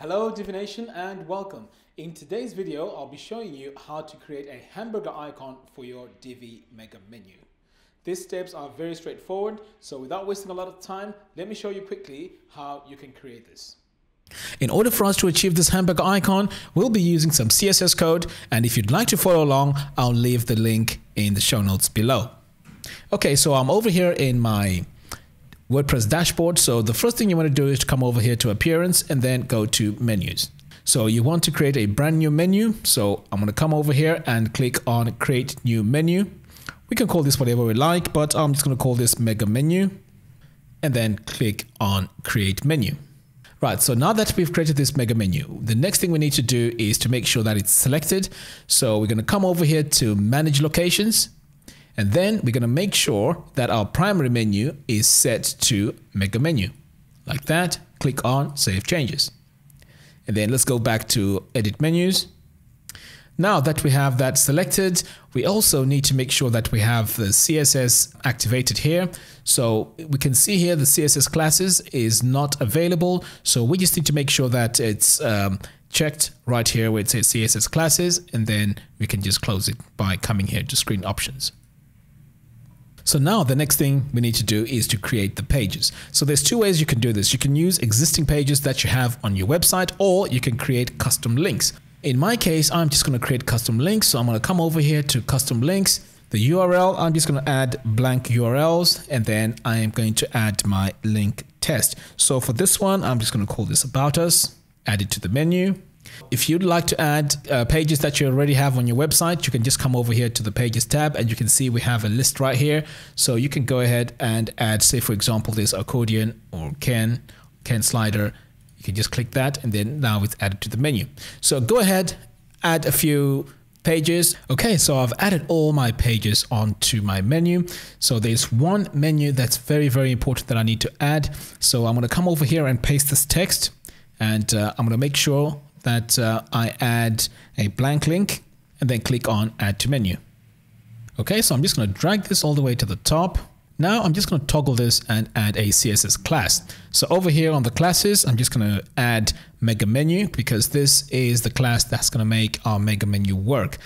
Hello Divi Nation and welcome. In today's video, I'll be showing you how to create a hamburger icon for your Divi mega menu. These steps are very straightforward, so without wasting a lot of time, let me show you quickly how you can create this. In order for us to achieve this hamburger icon, we'll be using some CSS code and if you'd like to follow along, I'll leave the link in the show notes below. Okay, so I'm over here in my WordPress dashboard. So the first thing you want to do is to come over here to appearance and then go to menus. So you want to create a brand new menu. So I'm going to come over here and click on create new menu. We can call this whatever we like, but I'm just going to call this mega menu and then click on create menu. Right, so now that we've created this mega menu, the next thing we need to do is to make sure that it's selected. So we're going to come over here to manage locations and then we're going to make sure that our primary menu is set to mega menu. Like that, click on save changes. And then let's go back to edit menus. Now that we have that selected, we also need to make sure that we have the CSS activated here. So we can see here the CSS classes is not available. So we just need to make sure that it's um, checked right here where it says CSS classes, and then we can just close it by coming here to screen options. So now the next thing we need to do is to create the pages. So there's two ways you can do this. You can use existing pages that you have on your website or you can create custom links. In my case, I'm just going to create custom links. So I'm going to come over here to custom links. The URL, I'm just going to add blank URLs and then I am going to add my link test. So for this one, I'm just going to call this about us, add it to the menu. If you'd like to add uh, pages that you already have on your website, you can just come over here to the pages tab and you can see we have a list right here. So you can go ahead and add, say for example, this accordion or Ken, Ken slider. You can just click that and then now it's added to the menu. So go ahead, add a few pages. Okay, so I've added all my pages onto my menu. So there's one menu that's very, very important that I need to add. So I'm going to come over here and paste this text and uh, I'm going to make sure that uh, I add a blank link and then click on add to menu. Okay, so I'm just going to drag this all the way to the top. Now I'm just going to toggle this and add a CSS class. So over here on the classes, I'm just going to add mega menu because this is the class that's going to make our mega menu work.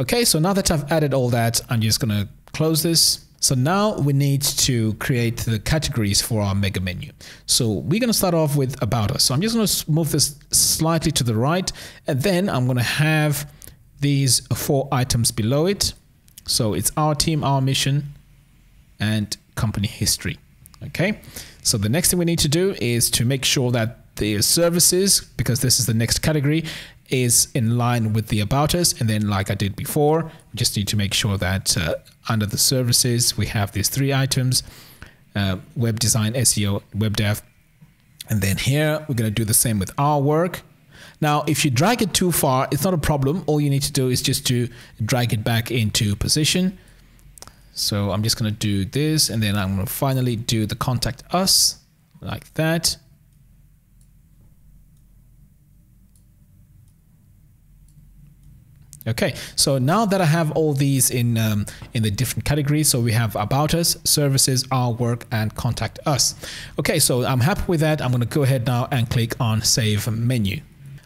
Okay, so now that I've added all that, I'm just going to close this so now we need to create the categories for our mega menu. So we're going to start off with about us. So I'm just going to move this slightly to the right and then I'm going to have these four items below it. So it's our team, our mission and company history. Okay. So the next thing we need to do is to make sure that the services, because this is the next category, is in line with the about us. And then like I did before, we just need to make sure that uh, under the services, we have these three items, uh, web design, SEO, web dev. And then here, we're going to do the same with our work. Now, if you drag it too far, it's not a problem. All you need to do is just to drag it back into position. So I'm just going to do this and then I'm going to finally do the contact us like that. Okay, so now that I have all these in um, in the different categories, so we have about us, services, our work, and contact us. Okay, so I'm happy with that. I'm going to go ahead now and click on save menu.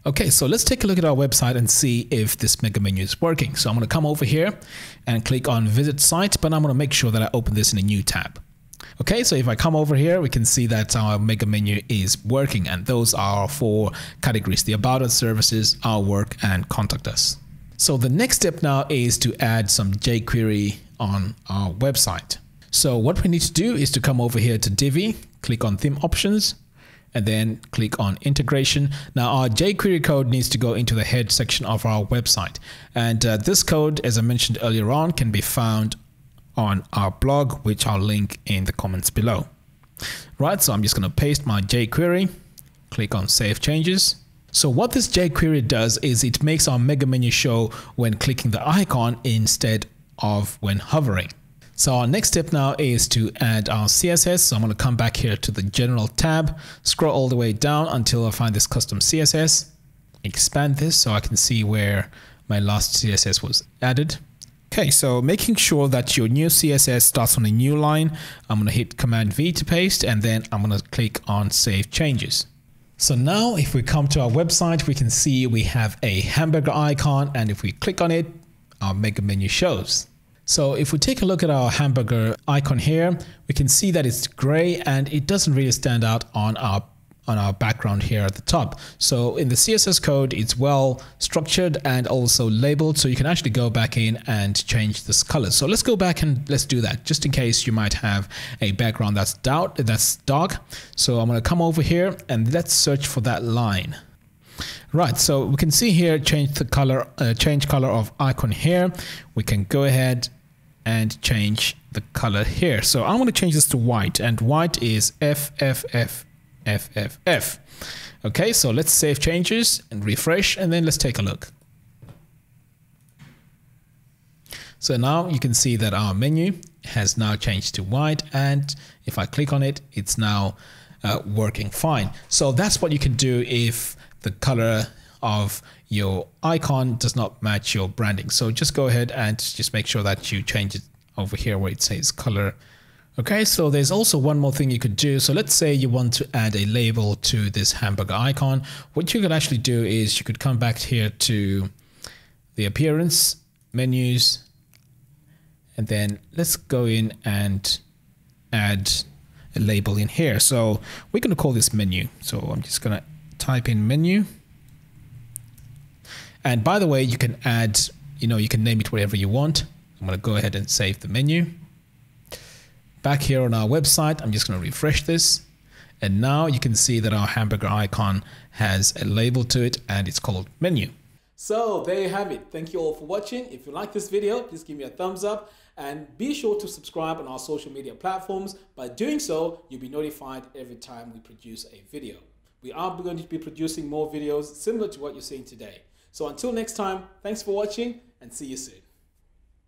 Okay, so let's take a look at our website and see if this mega menu is working. So I'm going to come over here and click on visit site, but I'm going to make sure that I open this in a new tab. Okay, so if I come over here, we can see that our mega menu is working and those are our four categories, the about us, services, our work, and contact us. So the next step now is to add some jQuery on our website. So what we need to do is to come over here to Divi, click on theme options, and then click on integration. Now our jQuery code needs to go into the head section of our website. And uh, this code, as I mentioned earlier on, can be found on our blog, which I'll link in the comments below. Right, so I'm just going to paste my jQuery, click on save changes, so what this jQuery does is it makes our mega menu show when clicking the icon instead of when hovering. So our next step now is to add our CSS. So I'm going to come back here to the general tab, scroll all the way down until I find this custom CSS, expand this so I can see where my last CSS was added. Okay, so making sure that your new CSS starts on a new line, I'm going to hit Command V to paste and then I'm going to click on Save Changes. So now if we come to our website, we can see we have a hamburger icon and if we click on it, our mega menu shows. So if we take a look at our hamburger icon here, we can see that it's gray and it doesn't really stand out on our on our background here at the top. So in the CSS code, it's well structured and also labeled. So you can actually go back in and change this color. So let's go back and let's do that just in case you might have a background that's dark, that's dark. So I'm going to come over here and let's search for that line. Right, so we can see here, change the color, uh, change color of icon here. We can go ahead and change the color here. So I'm going to change this to white and white is FFF FFF. Okay, so let's save changes and refresh and then let's take a look. So now you can see that our menu has now changed to white and if I click on it, it's now uh, working fine. So that's what you can do if the color of your icon does not match your branding. So just go ahead and just make sure that you change it over here where it says color Okay, so there's also one more thing you could do. So let's say you want to add a label to this hamburger icon. What you could actually do is you could come back here to the appearance, menus, and then let's go in and add a label in here. So we're going to call this menu. So I'm just going to type in menu. And by the way, you can add, you know, you can name it whatever you want. I'm going to go ahead and save the menu. Back here on our website, I'm just going to refresh this. And now you can see that our hamburger icon has a label to it and it's called menu. So there you have it. Thank you all for watching. If you like this video, please give me a thumbs up and be sure to subscribe on our social media platforms. By doing so, you'll be notified every time we produce a video. We are going to be producing more videos similar to what you're seeing today. So until next time, thanks for watching and see you soon.